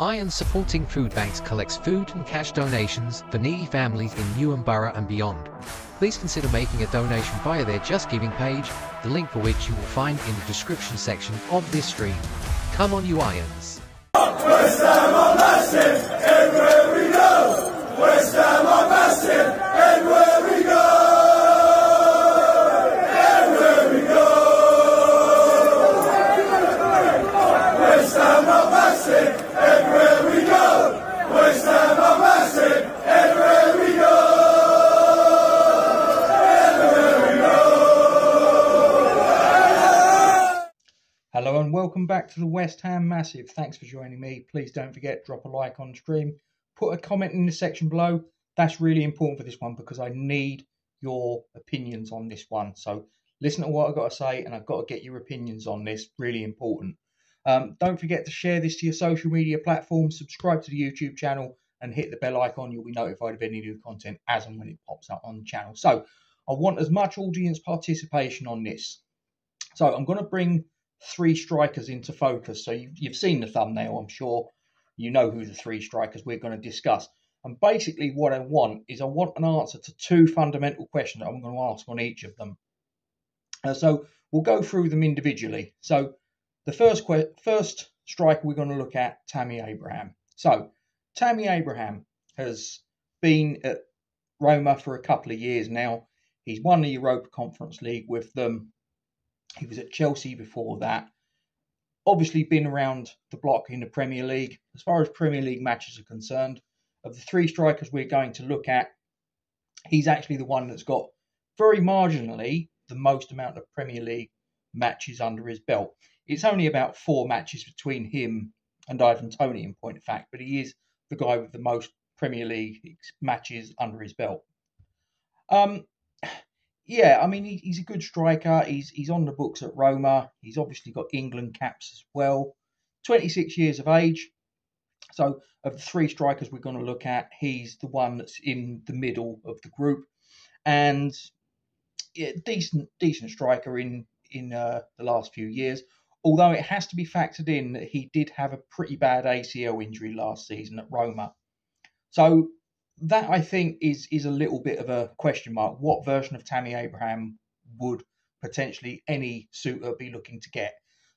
Iron Supporting Food Banks collects food and cash donations for needy families in Newham Borough and beyond. Please consider making a donation via their Just Giving page, the link for which you will find in the description section of this stream. Come on, you Irons! Hello and welcome back to the West Ham Massive. Thanks for joining me. Please don't forget drop a like on stream, put a comment in the section below. That's really important for this one because I need your opinions on this one. So listen to what I've got to say and I've got to get your opinions on this. Really important. Um, don't forget to share this to your social media platforms, subscribe to the YouTube channel, and hit the bell icon. You'll be notified of any new content as and when it pops up on the channel. So I want as much audience participation on this. So I'm going to bring three strikers into focus. So you've, you've seen the thumbnail, I'm sure. You know who the three strikers we're going to discuss. And basically, what I want is I want an answer to two fundamental questions that I'm going to ask on each of them. Uh, so we'll go through them individually. So the first que- first striker we're going to look at, Tammy Abraham. So Tammy Abraham has been at Roma for a couple of years now. He's won the Europa Conference League with them. He was at Chelsea before that. Obviously, been around the block in the Premier League. As far as Premier League matches are concerned, of the three strikers we're going to look at, he's actually the one that's got very marginally the most amount of Premier League matches under his belt. It's only about four matches between him and Ivan Toney, in point of fact, but he is the guy with the most Premier League matches under his belt. Um, yeah, I mean he, he's a good striker. He's he's on the books at Roma. He's obviously got England caps as well. 26 years of age. So of the three strikers we're going to look at, he's the one that's in the middle of the group, and yeah, decent decent striker in in uh, the last few years. Although it has to be factored in that he did have a pretty bad ACL injury last season at Roma. So that I think is is a little bit of a question mark. What version of Tammy Abraham would potentially any suitor be looking to get?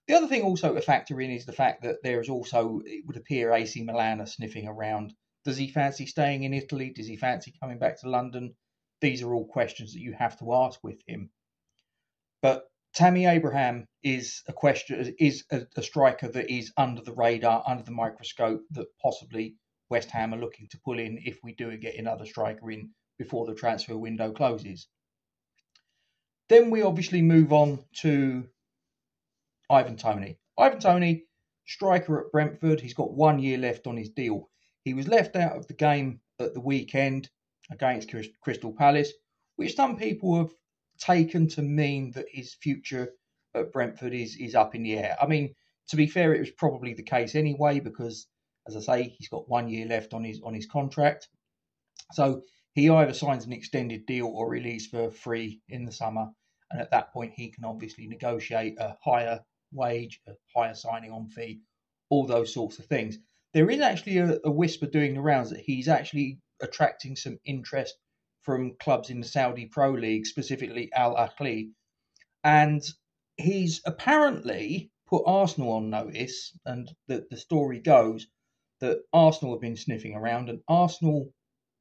The other thing also to factor in is the fact that there is also it would appear AC Milan are sniffing around. Does he fancy staying in Italy? Does he fancy coming back to London? These are all questions that you have to ask with him. But Tammy Abraham is a question is a, a striker that is under the radar, under the microscope, that possibly West Ham are looking to pull in if we do get another striker in before the transfer window closes. Then we obviously move on to Ivan Toney. Ivan Toney, striker at Brentford, he's got one year left on his deal. He was left out of the game at the weekend against Crystal Palace, which some people have taken to mean that his future at Brentford is, is up in the air. I mean, to be fair, it was probably the case anyway because as I say, he's got one year left on his on his contract. So he either signs an extended deal or release for free in the summer. And at that point, he can obviously negotiate a higher wage, a higher signing on fee, all those sorts of things. There is actually a, a whisper doing the rounds that he's actually attracting some interest from clubs in the Saudi Pro League, specifically Al Ahli. And he's apparently put Arsenal on notice, and the, the story goes that Arsenal have been sniffing around, and Arsenal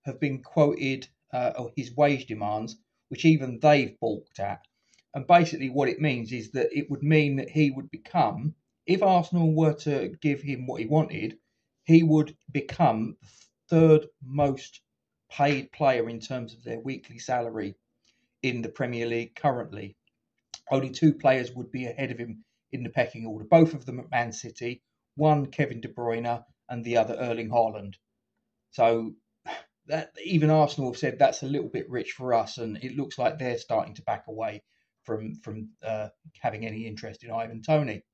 have been quoted uh, his wage demands, which even they've balked at. And basically, what it means is that it would mean that he would become, if Arsenal were to give him what he wanted, he would become the third most paid player in terms of their weekly salary in the Premier League currently. Only two players would be ahead of him in the pecking order, both of them at Man City. One, Kevin De Bruyne, and the other Erling Haaland. So that even Arsenal have said that's a little bit rich for us, and it looks like they're starting to back away from from uh, having any interest in Ivan Toney.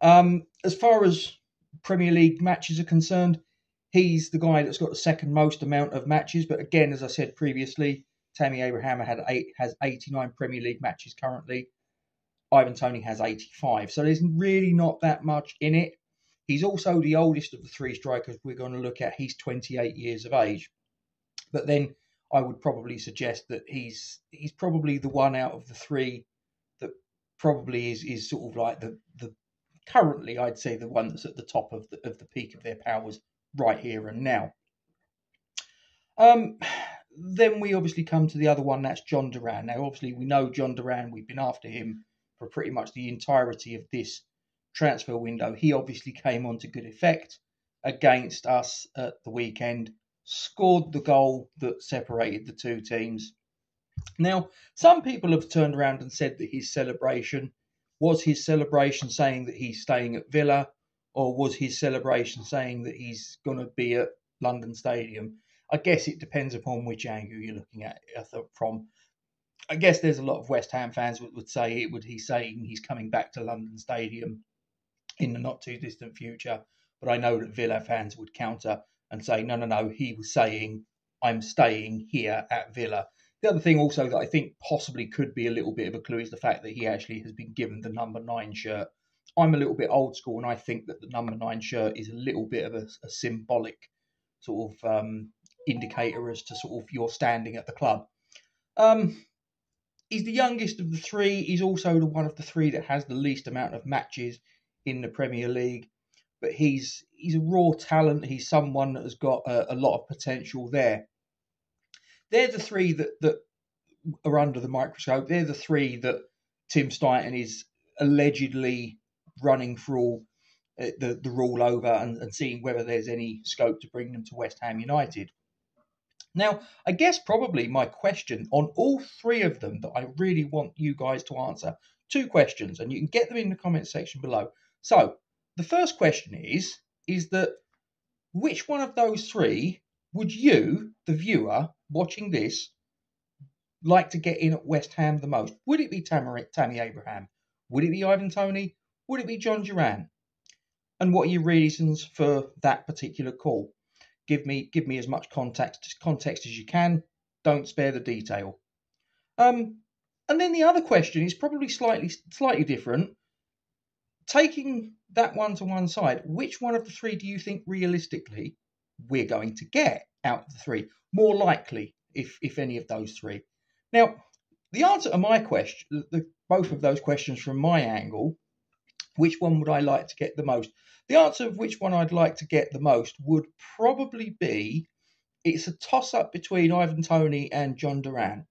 Um, as far as Premier League matches are concerned, he's the guy that's got the second most amount of matches. But again, as I said previously, Tammy Abraham had eight, has 89 Premier League matches currently. Ivan Toney has 85. So there's really not that much in it He's also the oldest of the three strikers we're going to look at. He's 28 years of age. But then I would probably suggest that he's he's probably the one out of the three that probably is is sort of like the the currently I'd say the one that's at the top of the of the peak of their powers right here and now. Um, then we obviously come to the other one, that's Jhon Durán. Now, obviously, we know Jhon Durán, we've been after him for pretty much the entirety of this transfer window. He obviously came on to good effect against us at the weekend, scored the goal that separated the two teams. Now, some people have turned around and said that his celebration was his celebration saying that he's staying at Villa, or was his celebration saying that he's going to be at London Stadium? I guess it depends upon which angle you're looking at from. I guess there's a lot of West Ham fans would, say it would he saying he's coming back to London Stadium in the not too distant future. But I know that Villa fans would counter and say, no, no, no, he was saying I'm staying here at Villa. The other thing also that I think possibly could be a little bit of a clue is the fact that he actually has been given the number nine shirt. I'm a little bit old school and I think that the number nine shirt is a little bit of a, a symbolic sort of um, indicator as to sort of your standing at the club. Um, he's the youngest of the three. He's also the one of the three that has the least amount of matches in the Premier League. But he's he's a raw talent. He's someone that has got a, a lot of potential there. They're the three that that are under the microscope. They're the three that Tim Steidten is allegedly running through uh, the the rule over and, and seeing whether there's any scope to bring them to West Ham United. Now, I guess probably my question on all three of them that I really want you guys to answer two questions, and you can get them in the comment section below. So, the first question is is that which one of those three would you, the viewer watching this, like to get in at West Ham the most? Would it be Tammy, Tammy Abraham? Would it be Ivan Toney? Would it be Jhon Durán? And what are your reasons for that particular call? Give me give me as much context context as you can. Don't spare the detail. Um, and then the other question is probably slightly slightly different. Taking that one to one side, which one of the three do you think realistically we're going to get out of the three? More likely, if if any of those three. Now, the answer to my question, the, both of those questions from my angle, which one would I like to get the most? The answer of which one I'd like to get the most would probably be it's a toss up between Ivan Toney and Jhon Durán.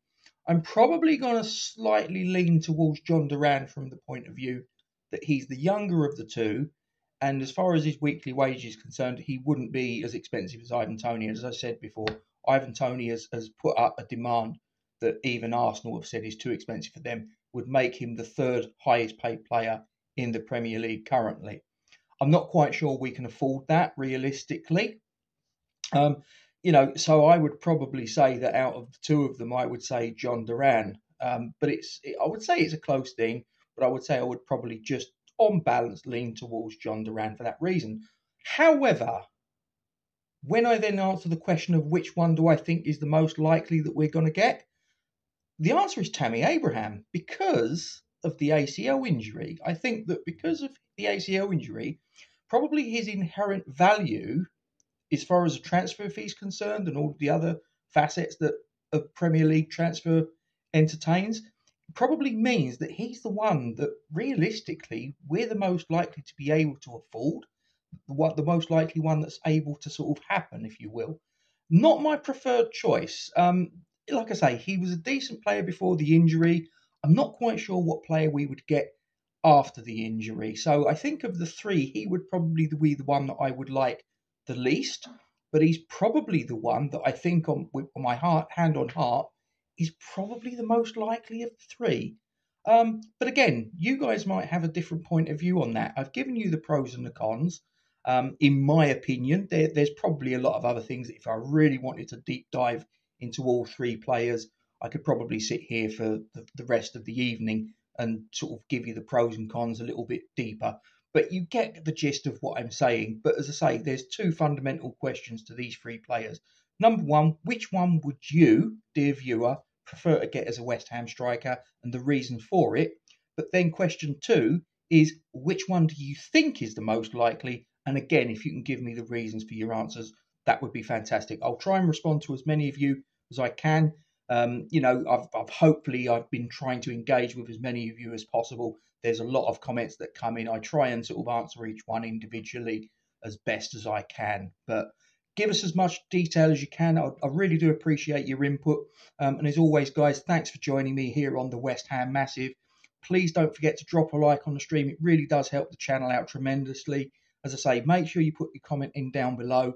I'm probably going to slightly lean towards Jhon Durán from the point of view that he's the younger of the two. And as far as his weekly wage is concerned, he wouldn't be as expensive as Ivan Toney. As I said before, Ivan Toney has, has put up a demand that even Arsenal have said is too expensive for them, would make him the third highest paid player in the Premier League currently. I'm not quite sure we can afford that realistically. Um, you know, so I would probably say that out of the two of them, I would say Jhon Durán. Um, but it's, I would say it's a close thing, but I would say I would probably just on balance lean towards Jhon Durán for that reason. However, when I then answer the question of which one do I think is the most likely that we're going to get, the answer is Tammy Abraham because of the ACL injury. I think that because of the ACL injury, probably his inherent value, as far as the transfer fee is concerned, and all the other facets that a Premier League transfer entertains, probably means that he's the one that realistically we're the most likely to be able to afford, the, the most likely one that's able to sort of happen, if you will. Not my preferred choice. Um, like I say, he was a decent player before the injury. I'm not quite sure what player we would get after the injury. So I think of the three, he would probably be the one that I would like the least. But he's probably the one that I think on, with my heart, hand on heart, is probably the most likely of the three. Um, but again, you guys might have a different point of view on that. I've given you the pros and the cons. Um, in my opinion, there, there's probably a lot of other things if I really wanted to deep dive into all three players, I could probably sit here for the, the rest of the evening and sort of give you the pros and cons a little bit deeper. But you get the gist of what I'm saying. But as I say, there's two fundamental questions to these three players. Number one, which one would you, dear viewer, prefer to get as a West Ham striker and the reason for it? But then question two is which one do you think is the most likely And again, if you can give me the reasons for your answers, that would be fantastic. I'll try and respond to as many of you as I can. Um, you know, I've, I've, hopefully I've been trying to engage with as many of you as possible. There's a lot of comments that come in. I try and sort of answer each one individually as best as I can. But give us as much detail as you can. I, I really do appreciate your input. Um, and as always, guys, thanks for joining me here on the West Ham Massive. Please don't forget to drop a like on the stream. It really does help the channel out tremendously. As I say, make sure you put your comment in down below.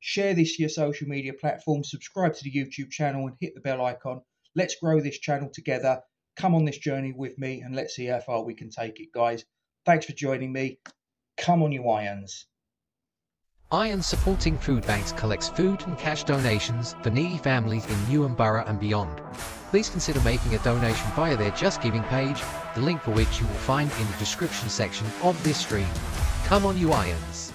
Share this to your social media platforms, subscribe to the YouTube channel, and hit the bell icon. Let's grow this channel together. Come on this journey with me, and let's see how far we can take it, guys. Thanks for joining me. Come on, you irons. Irons Supporting Food Banks collects food and cash donations for needy families in Newham Borough and beyond. Please consider making a donation via their Just Giving page, the link for which you will find in the description section of this stream. Come on you Irons!